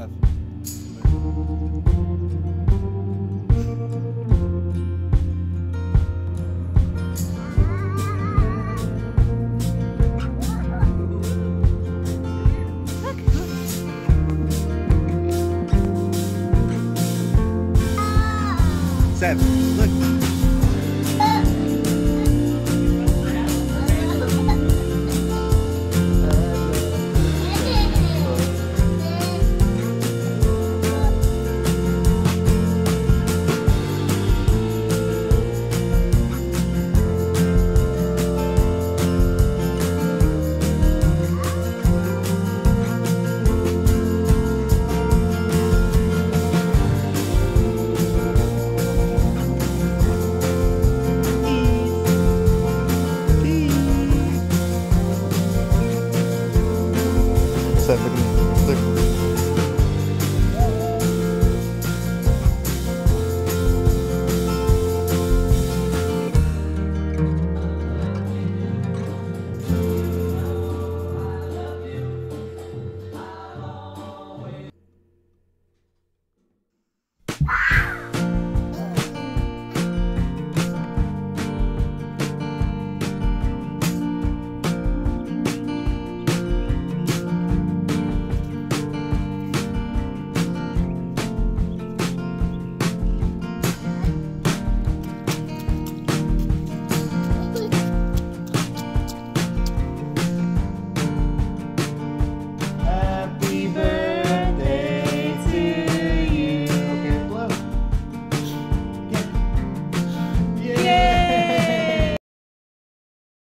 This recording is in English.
stuff. Seven. Look. Whew.